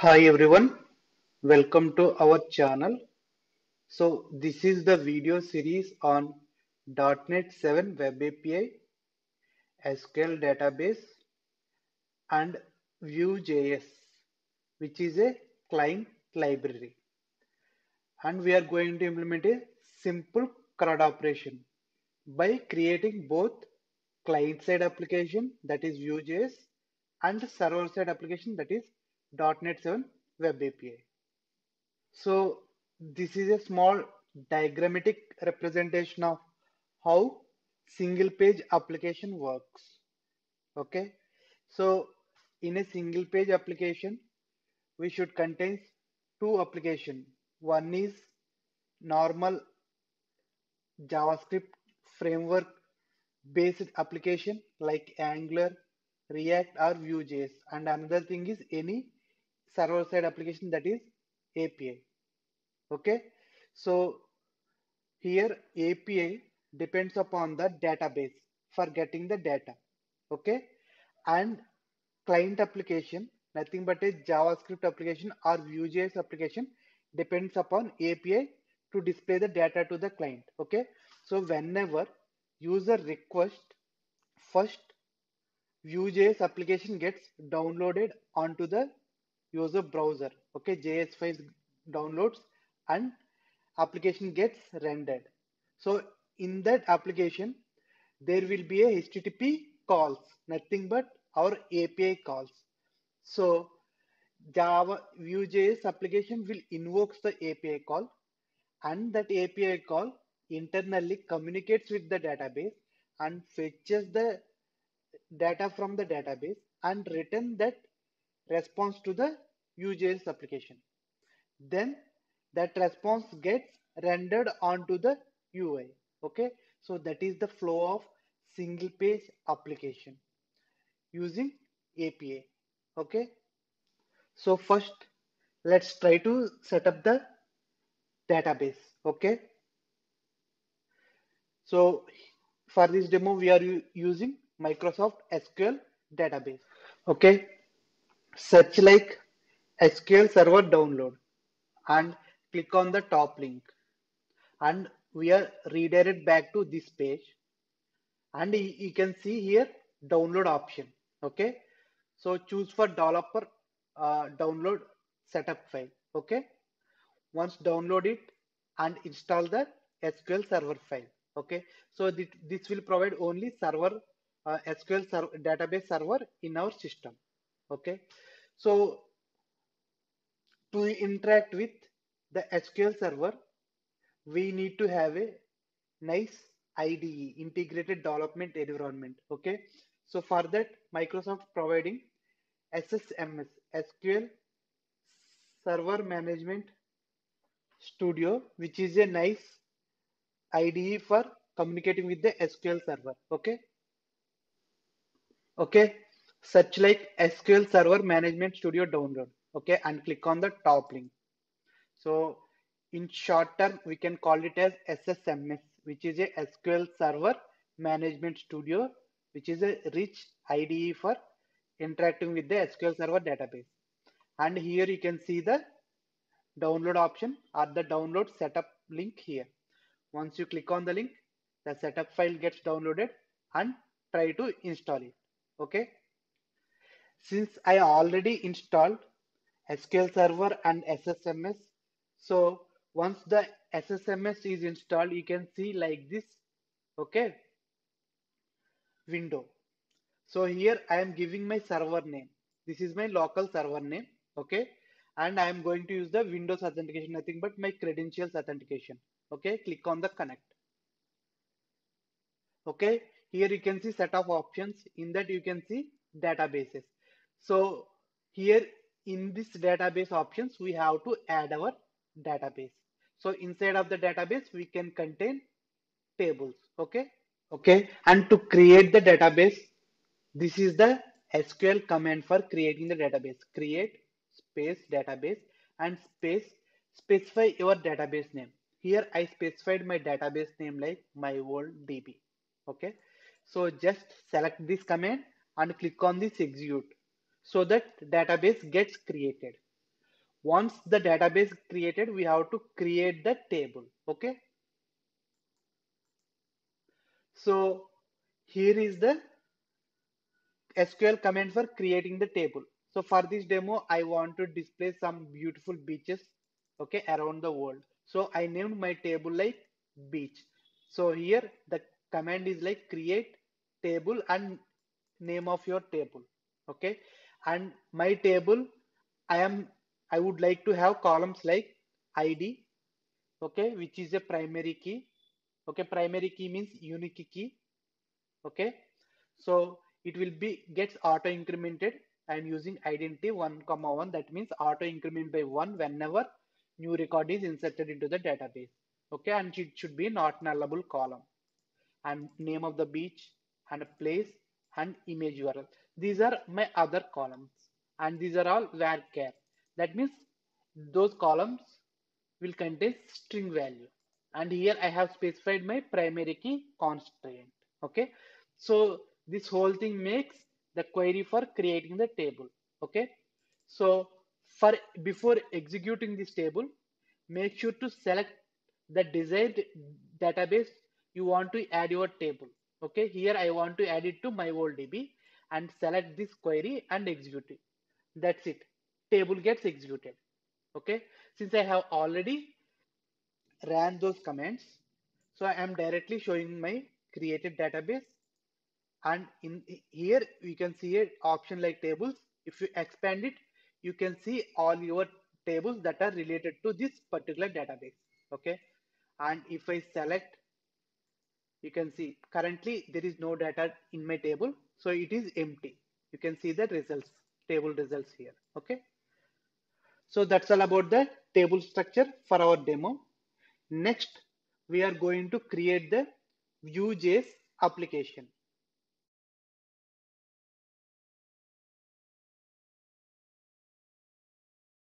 Hi everyone, welcome to our channel. So this is the video series on .NET 7 Web API, SQL database and Vue.js which is a client library and we are going to implement a simple CRUD operation by creating both client side application that is Vue.js and server side application that is .NET 7 Web API. So this is a small diagrammatic representation of how single page application works. Okay. So in a single page application, we should contain two application. One is normal JavaScript framework based application like Angular, React or Vue.js and another thing is any server side application that is API. Okay. So here API depends upon the database for getting the data. Okay. And client application, nothing but a JavaScript application or Vue.js application depends upon API to display the data to the client. Okay. So whenever user request first Vue.js application gets downloaded onto the user browser. Okay, JS files downloads and application gets rendered. So in that application, there will be a HTTP calls, nothing but our API calls. So Java Vue.js application will invokes the API call and that API call internally communicates with the database and fetches the data from the database and return that response to the Vue.js application. Then that response gets rendered onto the UI. Okay, so that is the flow of single page application using API. Okay, so first let's try to set up the database. Okay, so for this demo we are using Microsoft SQL database. Okay, search like SQL Server download and click on the top link. And we are redirected back to this page. And you can see here download option okay? So choose for developer uh, download setup file okay? Once download it and install the SQL server file okay? So this, this will provide only server uh, SQL server, database server in our system okay? So to interact with the SQL server, we need to have a nice IDE, integrated development environment. Okay. So for that, Microsoft providing SSMS, SQL Server Management Studio, which is a nice IDE for communicating with the SQL server. Okay. Okay. Such like SQL Server Management Studio download okay and click on the top link. So in short term we can call it as ssms which is a sql server management studio which is a rich ide for interacting with the sql server database. And here you can see the download option or the download setup link here. Once you click on the link the setup file gets downloaded and try to install it okay? Since i already installed SQL Server and SSMS. So once the SSMS is installed, you can see like this, okay, window. So here I am giving my server name. This is my local server name, okay, and I am going to use the Windows authentication, nothing but my credentials authentication. Okay, click on the connect. Okay, here you can see set of options. In that you can see databases. So here in this database options, we have to add our database. So inside of the database, we can contain tables. Okay. Okay. And to create the database, this is the SQL command for creating the database. Create space database and space specify your database name. Here I specified my database name like my old DB. Okay. So just select this command and click on this execute so that database gets created. Once the database created we have to create the table okay? So here is the sql command for creating the table. So for this demo i want to display some beautiful beaches okay around the world. So i named my table like beach. So here the command is like create table and name of your table okay and my table i am i would like to have columns like id okay which is a primary key okay primary key means unique key okay. So it will be gets auto incremented i'm using identity 1 comma 1 that means auto increment by 1 whenever new record is inserted into the database okay and it should be not nullable column. And name of the beach and a place and image URL. These are my other columns and these are all varchar. That means those columns will contain string value. And here I have specified my primary key constraint. Okay. So this whole thing makes the query for creating the table. Okay. So for before executing this table, make sure to select the desired database you want to add your table okay here i want to add it to MyWorldDB and select this query and execute it. That's it. Table gets executed. Okay since i have already ran those commands so i am directly showing my created database. And in here we can see an option like tables. If you expand it you can see all your tables that are related to this particular database. Okay and if i select you can see currently there is no data in my table so it is empty. You can see the results table results here okay? So that's all about the table structure for our demo. Next we are going to create the vue.js application